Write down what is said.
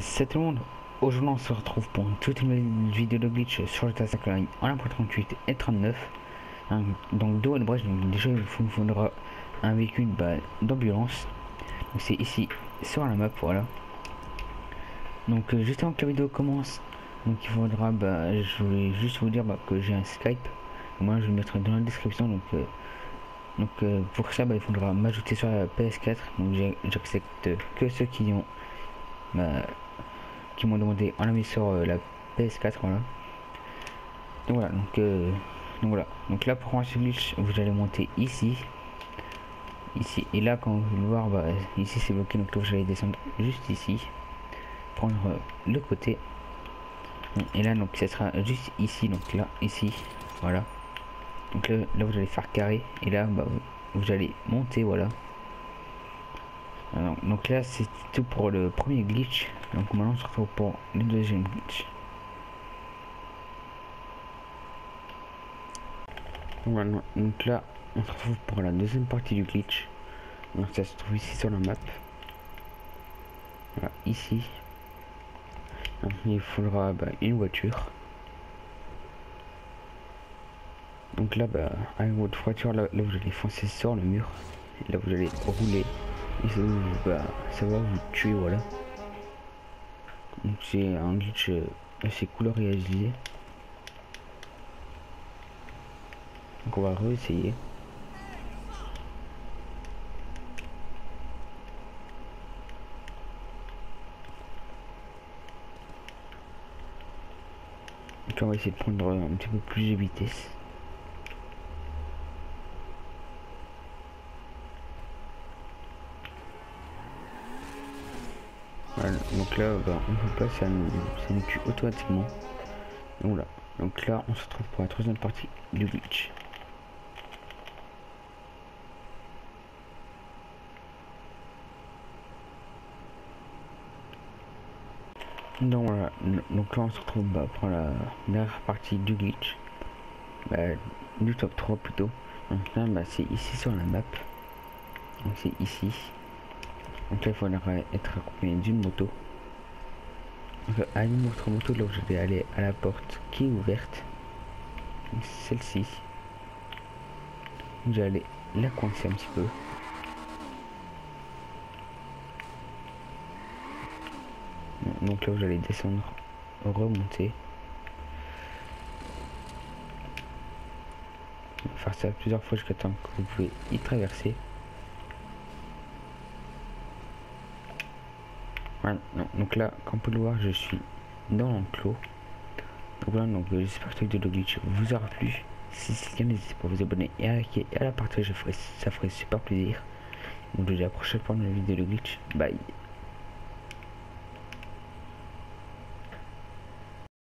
C'est tout le monde. Aujourd'hui, on se retrouve pour une toute nouvelle vidéo de glitch sur le Tesla en la 38 et 39. Hein, donc, dos et brèche, donc déjà, il vous faudra un véhicule bah, d'ambulance. C'est ici sur la map, voilà. Donc, euh, juste avant que la vidéo commence, donc il faudra, bah, je voulais juste vous dire bah, que j'ai un Skype. Moi, je le mettrai dans la description. Donc, euh, donc euh, pour ça, bah, il faudra m'ajouter sur la PS4. Donc, j'accepte que ceux qui ont qui m'ont demandé en la mis sur euh, la PS4 voilà. Donc voilà donc, euh, donc voilà. Donc là pour ce glitch vous allez monter ici. Ici. Et là quand vous le voir bah, ici c'est bloqué. Donc vous allez descendre juste ici. Prendre euh, le côté. Et là donc ça sera juste ici. Donc là ici. Voilà. Donc là, là vous allez faire carré. Et là bah, vous allez monter voilà donc là c'est tout pour le premier glitch. Donc maintenant on se retrouve pour le deuxième glitch. Donc là on se retrouve pour la deuxième partie du glitch. Donc ça se trouve ici sur la map. Ici. Donc, il faudra bah, une voiture. Donc là, bah, avec votre voiture, là, là vous allez foncer sur le mur. Là vous allez rouler et ça, bah, va vous tuer, voilà. Donc c'est un glitch euh, assez couleur réalisé. Donc on va réessayer. On va essayer de prendre un petit peu plus de vitesse. Donc là, bah, on peut pas, ça nous, ça nous tue automatiquement. Donc là, donc là, on se retrouve pour la troisième partie du glitch. Donc voilà, donc là on se retrouve bah, pour la dernière partie du glitch, bah, du top 3 plutôt. Donc là c'est ici sur la map, donc c'est ici. Là il faudra être accompagné d'une moto. Une autre moto là je vais aller à la porte qui est ouverte. Celle-ci. Je vais aller la coincer un petit peu. Donc là j'allais descendre, remonter. Faire ça plusieurs fois jusqu'à temps que vous pouvez y traverser. Voilà, donc là, comme vous pouvez le voir, je suis dans l'enclos. Donc voilà, donc j'espère que cette vidéo de glitch vous aura plu. Si c'est le cas, n'hésitez pas à vous abonner et à liker et à la partager, ça ferait super plaisir. Donc je vous dis à la prochaine fois dans la vidéo de glitch. Bye